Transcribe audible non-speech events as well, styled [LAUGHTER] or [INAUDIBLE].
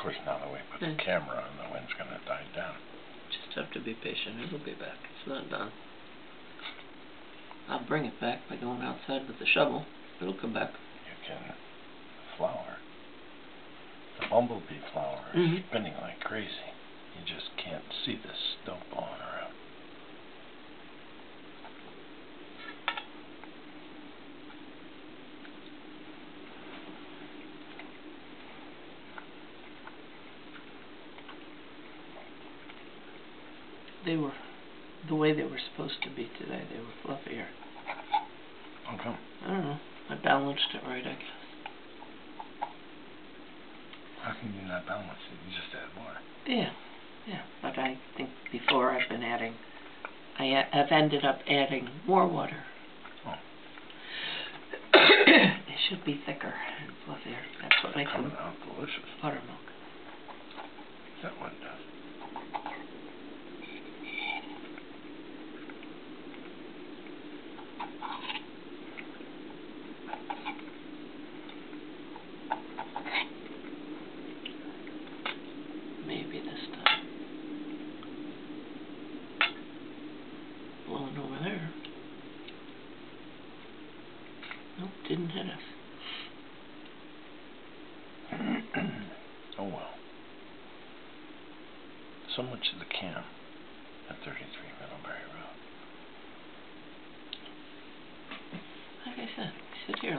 course, now that we put the Hmm. camera on, the wind's gonna die down. Just have to be patient. It'll be back. It's not done. I'll bring it back by going outside with the shovel. It'll come back. You can flower. The bumblebee flower is Mhm. spinning like crazy. You just can't see the snow blowing around. They were the way they were supposed to be today. They were fluffier. Okay. I don't know. I balanced it right, I guess. How can you not balance it? You just add more. Yeah, yeah. But I think before I've been adding, I have ended up adding more water. Oh. [COUGHS] it should be thicker and fluffier. That's what makes Coming them out delicious. buttermilk. That one does. Over there. Nope, didn't hit us. [CLEARS THROAT] oh well. So much of the cam at 33 Middlebury Road. Like I said, sit here